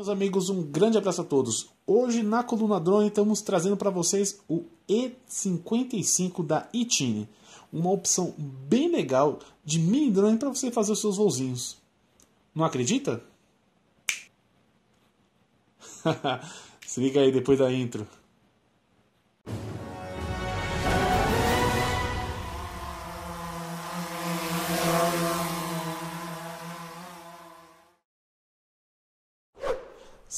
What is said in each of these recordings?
Meus amigos, um grande abraço a todos. Hoje na Coluna Drone estamos trazendo para vocês o E55 da Itine, uma opção bem legal de mini drone para você fazer os seus voozinhos. Não acredita? Se liga aí depois da intro.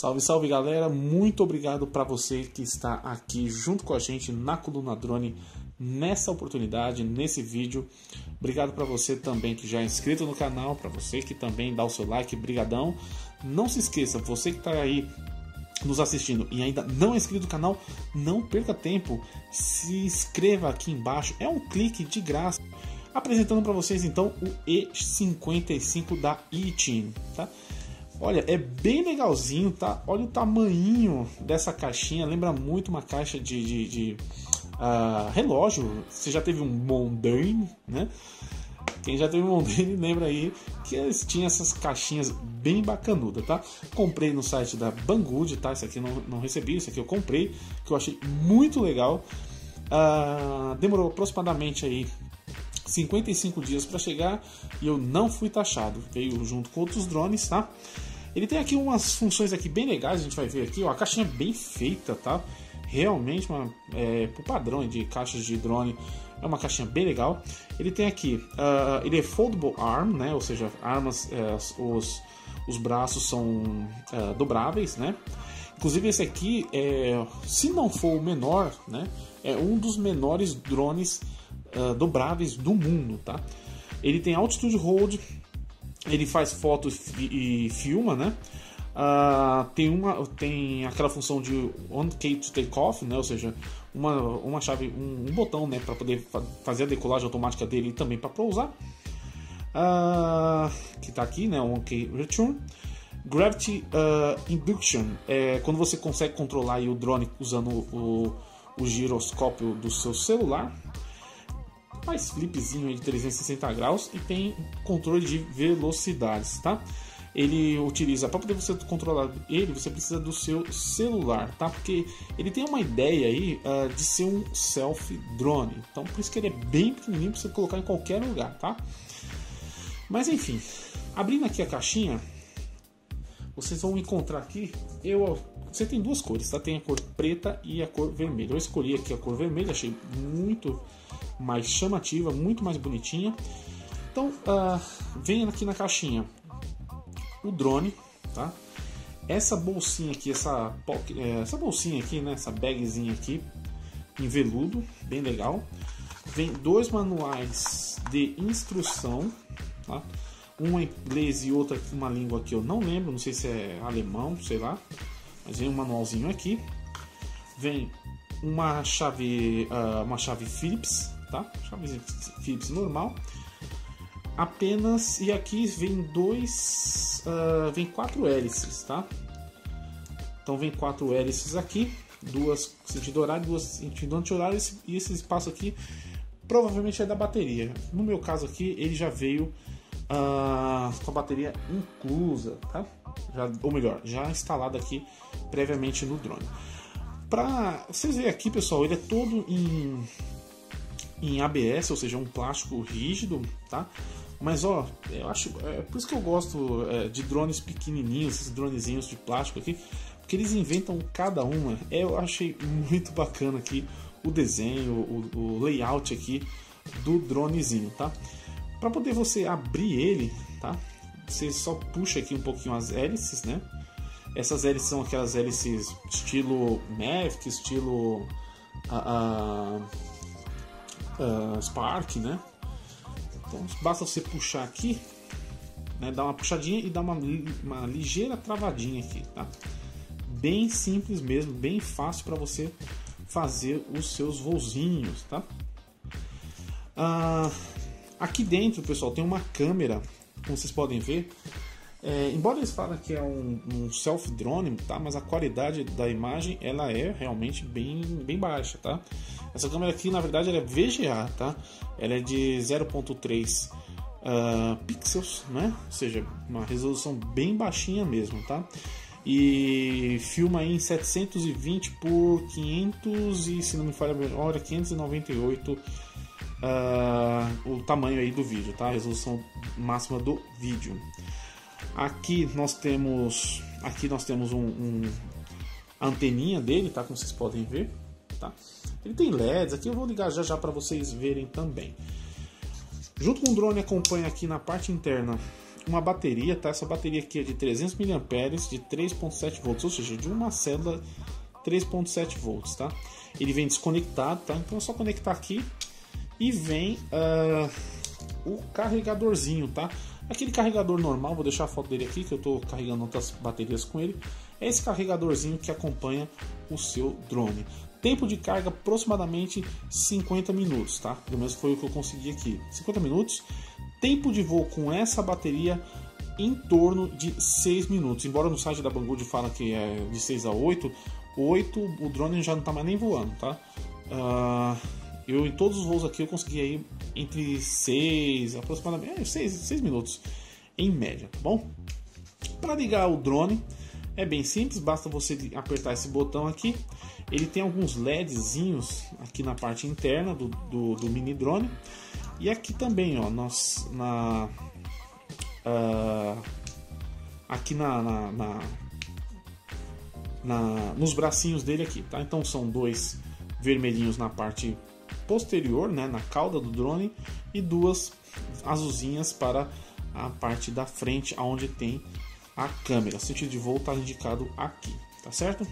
Salve, salve galera! Muito obrigado para você que está aqui junto com a gente na Coluna Drone nessa oportunidade, nesse vídeo. Obrigado para você também que já é inscrito no canal, para você que também dá o seu like, brigadão. Não se esqueça, você que está aí nos assistindo e ainda não é inscrito no canal, não perca tempo, se inscreva aqui embaixo, é um clique de graça. Apresentando para vocês então o E55 da iTeam, tá? Olha, é bem legalzinho, tá? Olha o tamanho dessa caixinha, lembra muito uma caixa de, de, de uh, relógio. Você já teve um Mondane, né? Quem já teve um Mondane lembra aí que eles tinham essas caixinhas bem bacanudas, tá? Comprei no site da Banggood, tá? Isso aqui não, não recebi, isso aqui eu comprei, que eu achei muito legal. Uh, demorou aproximadamente aí 55 dias para chegar e eu não fui taxado. Veio junto com outros drones, tá? Ele tem aqui umas funções aqui bem legais, a gente vai ver aqui, ó, a caixinha bem feita, tá? Realmente, uma, é, pro padrão de caixas de drone, é uma caixinha bem legal. Ele tem aqui, uh, ele é foldable arm, né? Ou seja, armas, uh, os, os braços são uh, dobráveis, né? Inclusive esse aqui, é, se não for o menor, né? É um dos menores drones uh, dobráveis do mundo, tá? Ele tem altitude hold, ele faz fotos e filma, né? Uh, tem uma tem aquela função de on key to take off, né? Ou seja, uma, uma chave, um, um botão, né, para poder fa fazer a decolagem automática dele e também para pousar. Uh, que está aqui, né? On key return. Gravity uh, Induction é quando você consegue controlar o drone usando o, o giroscópio do seu celular faz flipzinho de 360 graus e tem controle de velocidades, tá? Ele utiliza para poder você controlar ele, você precisa do seu celular, tá? Porque ele tem uma ideia aí uh, de ser um selfie drone, então por isso que ele é bem pequenininho para você colocar em qualquer lugar, tá? Mas enfim, abrindo aqui a caixinha, vocês vão encontrar aqui, eu você tem duas cores, tá? Tem a cor preta e a cor vermelha. Eu escolhi aqui a cor vermelha, achei muito mais chamativa, muito mais bonitinha. Então, uh, vem aqui na caixinha o drone, tá? Essa bolsinha aqui, essa, é, essa bolsinha aqui, né? Essa bagzinha aqui em veludo, bem legal. Vem dois manuais de instrução, tá? Um em inglês e outra uma língua que eu não lembro, não sei se é alemão, sei lá. Mas vem um manualzinho aqui. Vem uma chave, uh, uma chave Phillips, tá? Chave Phillips normal. Apenas e aqui vem dois, uh, vem quatro hélices, tá? Então vem quatro hélices aqui, duas sentido horário, duas sentido anti-horário e esse espaço aqui provavelmente é da bateria. No meu caso aqui ele já veio uh, com a bateria inclusa, tá? Já, ou melhor, já instalada aqui previamente no drone. Para vocês verem aqui, pessoal, ele é todo em em ABS, ou seja, um plástico rígido, tá? Mas ó, eu acho, é por isso que eu gosto é, de drones pequenininhos, esses dronezinhos de plástico aqui, porque eles inventam cada uma. Eu achei muito bacana aqui o desenho, o, o layout aqui do dronezinho, tá? Para poder você abrir ele, tá? Você só puxa aqui um pouquinho as hélices, né? Essas hélices são aquelas hélices estilo Mavic, estilo uh, uh, Spark, né? Então basta você puxar aqui, né? Dar uma puxadinha e dar uma, uma ligeira travadinha aqui, tá? Bem simples mesmo, bem fácil para você fazer os seus voozinhos, tá? Uh, aqui dentro, pessoal, tem uma câmera, como vocês podem ver. É, embora eles falem que é um, um self drone, tá? Mas a qualidade da imagem ela é realmente bem, bem baixa, tá? Essa câmera aqui, na verdade, ela é VGA, tá? Ela é de 0.3 uh, ah, pixels, né? Ou seja, uma resolução bem baixinha mesmo, tá? e filma em 720 por 500 e se não me falha a memória 598 uh, o tamanho aí do vídeo, tá? A resolução máxima do vídeo. Aqui nós temos aqui nós temos um, um anteninha dele, tá? Como vocês podem ver, tá? Ele tem LEDs, aqui eu vou ligar já já para vocês verem também. Junto com o drone acompanha aqui na parte interna uma bateria, tá? Essa bateria aqui é de 300 mAh de 3.7 volts, ou seja, de uma célula 3.7 volts, tá? Ele vem desconectado, tá? Então é só conectar aqui e vem uh, o carregadorzinho, tá? Aquele carregador normal, vou deixar a foto dele aqui que eu estou carregando outras baterias com ele. É esse carregadorzinho que acompanha o seu drone. Tempo de carga aproximadamente 50 minutos, tá? Pelo menos foi o que eu consegui aqui. 50 minutos. Tempo de voo com essa bateria em torno de 6 minutos. Embora no site da Banggood fala que é de 6 a 8, 8 o drone já não está mais nem voando, tá? Uh, eu em todos os voos aqui eu consegui aí entre 6, aproximadamente 6, é, 6 minutos em média, tá bom? Para ligar o drone é bem simples, basta você apertar esse botão aqui. Ele tem alguns LEDzinhos aqui na parte interna do, do, do mini drone. E aqui também, ó, nós, na, uh, aqui na, na, na, na, nos bracinhos dele aqui, tá? Então são dois vermelhinhos na parte posterior, né, na cauda do drone, e duas azulzinhas para a parte da frente, aonde tem a câmera. O sentido de voo está indicado aqui, tá certo?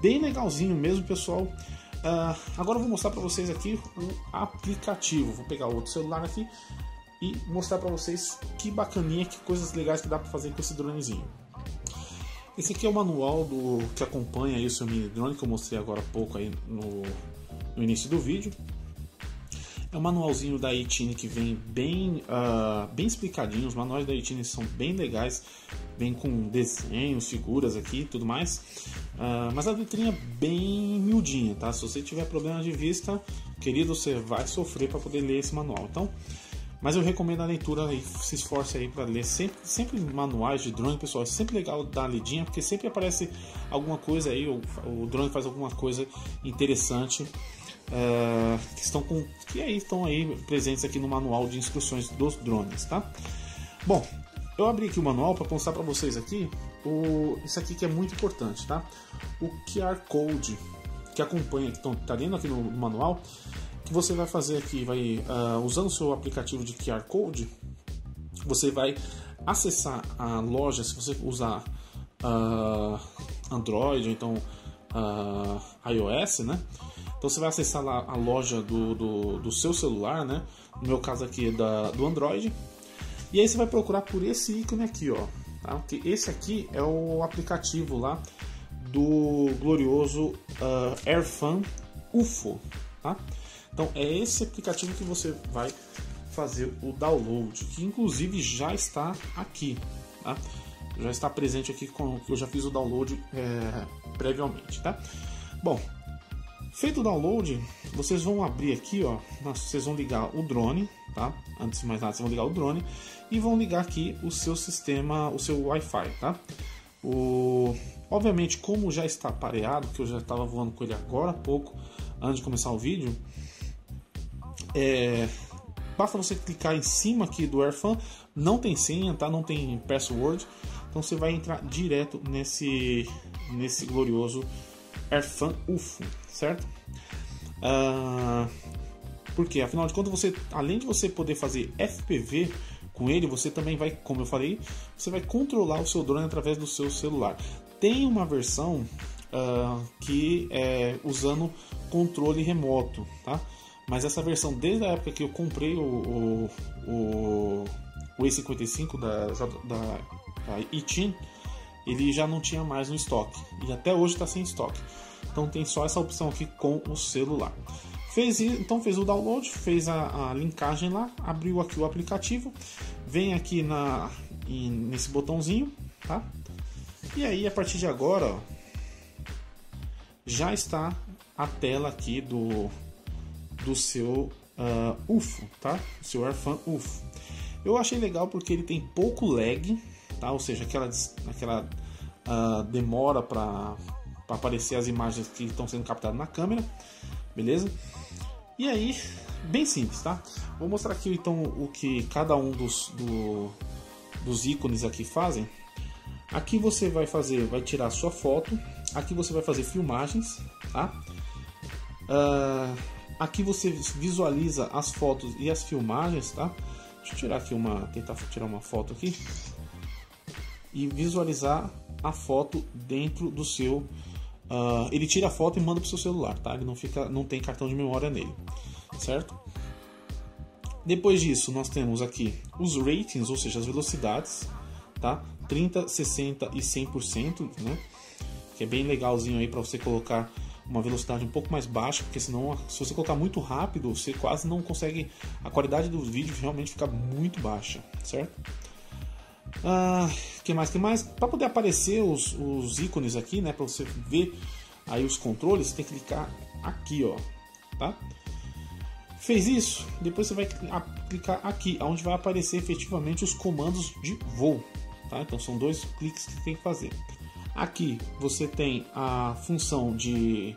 Bem legalzinho mesmo, pessoal. Uh, agora eu vou mostrar para vocês aqui o aplicativo. Vou pegar outro celular aqui e mostrar para vocês que bacaninha, que coisas legais que dá para fazer com esse dronezinho. Esse aqui é o manual do que acompanha aí o seu mini drone que eu mostrei agora há pouco aí no, no início do vídeo. É um manualzinho da Itine que vem bem, uh, bem explicadinho. Os manuais da Itine são bem legais, vem com desenhos, figuras aqui tudo mais. Uh, mas a letrinha é bem miudinha, tá? Se você tiver problema de vista, querido, você vai sofrer para poder ler esse manual. Então, mas eu recomendo a leitura e se esforce aí para ler sempre, sempre manuais de drone, pessoal. É sempre legal dar uma lidinha, porque sempre aparece alguma coisa aí, o drone faz alguma coisa interessante uh, que estão com que aí estão aí presentes aqui no manual de instruções dos drones, tá? Bom, eu abri aqui o manual para mostrar para vocês aqui o isso aqui que é muito importante, tá? O QR Code que acompanha, que está lendo aqui no, no, manual, que você vai fazer aqui, vai uh, usando o seu aplicativo de QR Code, você vai acessar a loja se você usar uh, Android ou então uh, iOS, né? Então você vai acessar lá a loja do, do, do seu celular, né? No meu caso aqui é da, do Android. E aí você vai procurar por esse ícone aqui, ó. Tá? Porque esse aqui é o aplicativo lá do glorioso uh, AirFan UFO, tá? Então é esse aplicativo que você vai fazer o download, que inclusive já está aqui, tá? Já está presente aqui com que eu já fiz o download é, previamente, tá? Bom, Feito o download, vocês vão abrir aqui, ó, vocês vão ligar o drone, tá? Antes de mais nada, vocês vão ligar o drone e vão ligar aqui o seu sistema, o seu Wi-Fi, tá? O... Obviamente, como já está pareado, que eu já estava voando com ele agora há pouco, antes de começar o vídeo, é... basta você clicar em cima aqui do AirFan, não tem senha, tá? Não tem password, então você vai entrar direto nesse, nesse glorioso AirFan UFO certo? Uh, porque afinal de contas você, além de você poder fazer FPV com ele, você também vai, como eu falei, você vai controlar o seu drone através do seu celular. Tem uma versão uh, que é usando controle remoto, tá? Mas essa versão, desde a época que eu comprei o, o, o, o E55 da, da, da Itin, ele já não tinha mais no estoque. E até hoje está sem estoque. Então tem só essa opção aqui com o celular. Fez, então fez o download, fez a, a linkagem lá, abriu aqui o aplicativo, vem aqui na, em, nesse botãozinho, tá? E aí a partir de agora, ó, já está a tela aqui do, do seu uh, UFO, tá? O seu Airfan UFO. Eu achei legal porque ele tem pouco lag, tá? Ou seja, aquela, aquela uh, demora para aparecer as imagens que estão sendo captadas na câmera, beleza? E aí, bem simples, tá? Vou mostrar aqui então o que cada um dos, do, dos ícones aqui fazem. Aqui você vai fazer, vai tirar sua foto. Aqui você vai fazer filmagens, tá? Uh, aqui você visualiza as fotos e as filmagens, tá? Deixa eu tirar aqui uma, tentar tirar uma foto aqui e visualizar a foto dentro do seu. Uh, ele tira a foto e manda para o seu celular, tá? Ele não fica, não tem cartão de memória nele, certo? Depois disso, nós temos aqui os ratings, ou seja, as velocidades, tá? 30, 60 e 100%, né? Que é bem legalzinho aí para você colocar uma velocidade um pouco mais baixa, porque senão se você colocar muito rápido, você quase não consegue a qualidade do vídeo realmente fica muito baixa, certo? Ah, que mais que mais? Para poder aparecer os, os ícones aqui, né, para você ver aí os controles, você tem que clicar aqui, ó, tá? Fez isso, depois você vai clicar aqui, onde vai aparecer efetivamente os comandos de voo, tá? Então são dois cliques que tem que fazer. Aqui você tem a função de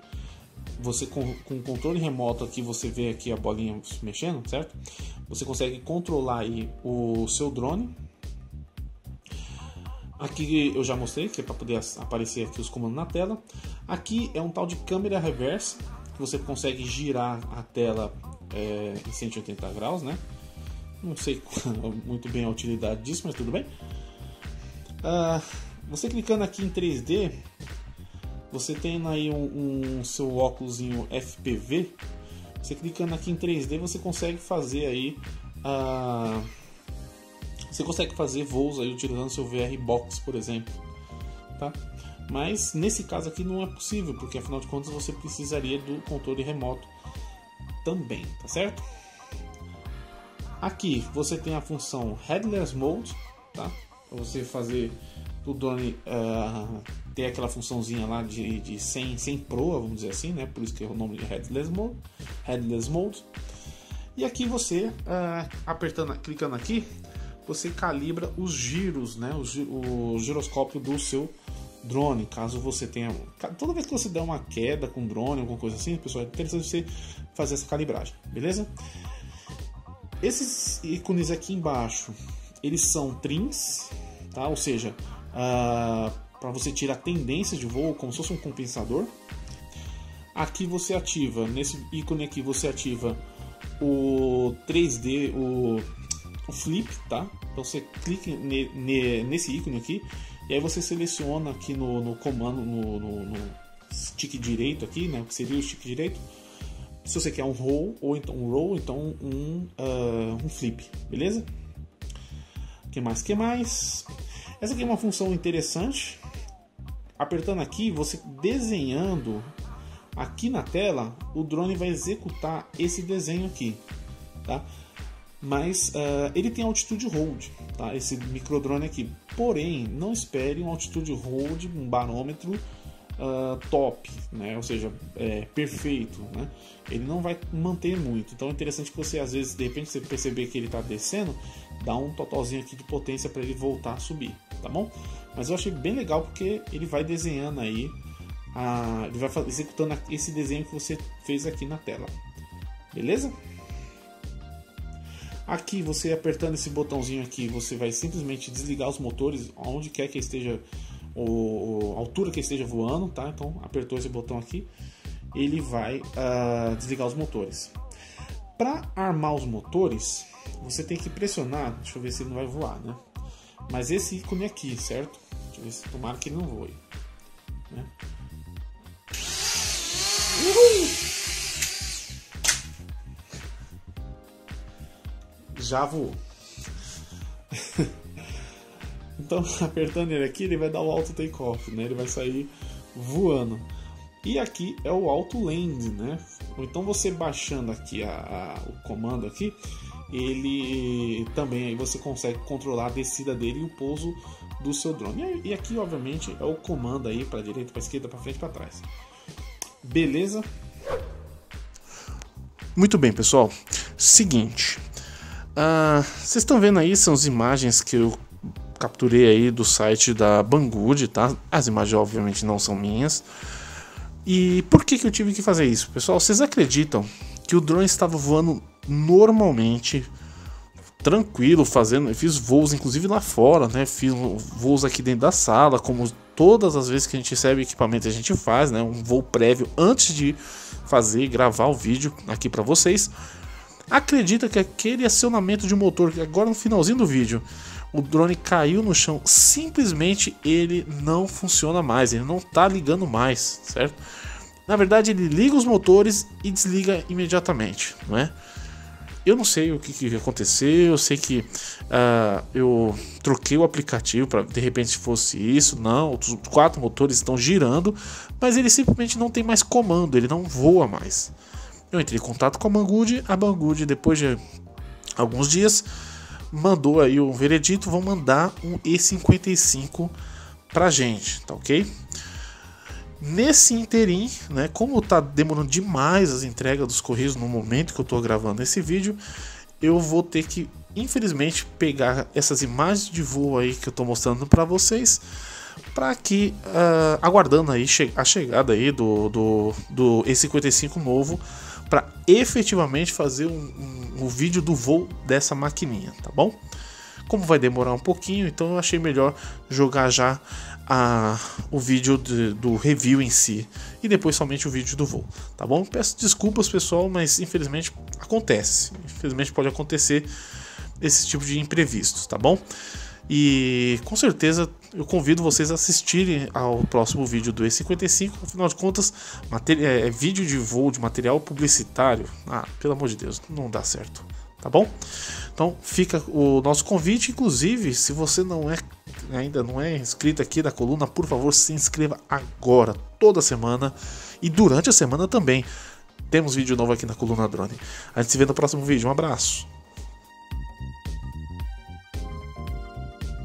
você com, com controle remoto aqui você vê aqui a bolinha mexendo, certo? Você consegue controlar aí o seu drone. Aqui eu já mostrei que é para poder aparecer aqui os comandos na tela. Aqui é um tal de câmera reversa que você consegue girar a tela é, em 180 graus, né? Não sei muito bem a utilidade disso, mas tudo bem. Uh, você clicando aqui em 3D, você tem aí um, um seu óculos FPV. Você clicando aqui em 3D, você consegue fazer aí uh, você consegue fazer voos aí utilizando seu VR Box, por exemplo, tá? Mas nesse caso aqui não é possível, porque afinal de contas você precisaria do controle remoto também, tá certo? Aqui você tem a função Headless Mode, tá? Para você fazer o drone uh, ter aquela funçãozinha lá de, de sem, sem proa, vamos dizer assim, né? Por isso que é o nome de Headless Mode. Headless Mode. E aqui você, uh, apertando, clicando aqui, você calibra os giros, né? O, o giroscópio do seu drone, caso você tenha. Toda vez que você der uma queda com drone, alguma coisa assim, pessoal, é interessante você fazer essa calibragem, beleza? Esses ícones aqui embaixo, eles são trims, tá? Ou seja, uh, ah, para você tirar tendências de voo, como se fosse um compensador. Aqui você ativa, nesse ícone aqui você ativa o 3D, o, o flip, tá? Então você clica ne, ne, nesse ícone aqui e aí você seleciona aqui no, no comando, no, no, no, stick direito aqui, né? O que seria o stick direito. Se você quer um roll ou então um roll, então um, uh, um flip, beleza? que mais? que mais? Essa aqui é uma função interessante. Apertando aqui, você desenhando aqui na tela, o drone vai executar esse desenho aqui, tá? Mas uh, ele tem altitude hold, tá? Esse microdrone aqui. Porém, não espere um altitude hold, um barômetro uh, top, né? Ou seja, é, perfeito, né? Ele não vai manter muito. Então é interessante que você às vezes, de repente, você perceber que ele está descendo, dá um totalzinho aqui de potência para ele voltar a subir, tá bom? Mas eu achei bem legal porque ele vai desenhando aí, a, ele vai executando esse desenho que você fez aqui na tela, beleza? Aqui você apertando esse botãozinho aqui, você vai simplesmente desligar os motores onde quer que esteja o, a altura que esteja voando, tá? Então apertou esse botão aqui, ele vai uh, desligar os motores. Para armar os motores, você tem que pressionar, deixa eu ver se ele não vai voar, né? Mas esse ícone aqui, certo? Deixa eu ver se tomara que ele não voe. Né? Uhul! Já voou. então, apertando ele aqui, ele vai dar o auto takeoff, né? Ele vai sair voando. E aqui é o auto land, né? Então você baixando aqui a, a, o comando aqui, ele também aí você consegue controlar a descida dele e o pouso do seu drone. E aqui, obviamente, é o comando aí para direita, para esquerda, para frente, para trás. Beleza? Muito bem, pessoal. Seguinte, uh, vocês estão vendo aí são as imagens que eu capturei aí do site da Banggood, tá? As imagens obviamente não são minhas. E por que, que eu tive que fazer isso? Pessoal, vocês acreditam que o drone estava voando normalmente, tranquilo, fazendo. Eu fiz voos inclusive lá fora, né? Fiz voos aqui dentro da sala, como todas as vezes que a gente recebe equipamento a gente faz, né? Um voo prévio antes de fazer, gravar o vídeo aqui para vocês. Acredita que aquele acionamento de motor, agora no finalzinho do vídeo, o drone caiu no chão, simplesmente ele não funciona mais, ele não está ligando mais, certo? Na verdade, ele liga os motores e desliga imediatamente, não é? Eu não sei o que, que aconteceu, eu sei que uh, eu troquei o aplicativo para de repente fosse isso, não, os quatro motores estão girando, mas ele simplesmente não tem mais comando, ele não voa mais. Eu entrei em contato com a Banggood, a Banggood depois de alguns dias mandou aí o veredito, vão mandar um E55 pra gente, tá ok? Nesse interim, né, como tá demorando demais as entregas dos correios no momento que eu tô gravando esse vídeo, eu vou ter que, infelizmente, pegar essas imagens de voo aí que eu tô mostrando para vocês, para que, uh, aguardando aí a chegada aí do, do, do E55 novo, para efetivamente fazer um, um, um, vídeo do voo dessa maquininha, tá bom? Como vai demorar um pouquinho, então eu achei melhor jogar já a, o vídeo de, do review em si e depois somente o vídeo do voo, tá bom? Peço desculpas pessoal, mas infelizmente acontece, infelizmente pode acontecer esse tipo de imprevistos, tá bom? E com certeza eu convido vocês a assistirem ao próximo vídeo do E55. Afinal de contas, é, é vídeo de voo de material publicitário. Ah, pelo amor de Deus, não dá certo. Tá bom? Então fica o nosso convite. Inclusive, se você não é ainda não é inscrito aqui da coluna, por favor, se inscreva agora, toda semana e durante a semana também. Temos vídeo novo aqui na coluna Drone. A gente se vê no próximo vídeo. Um abraço.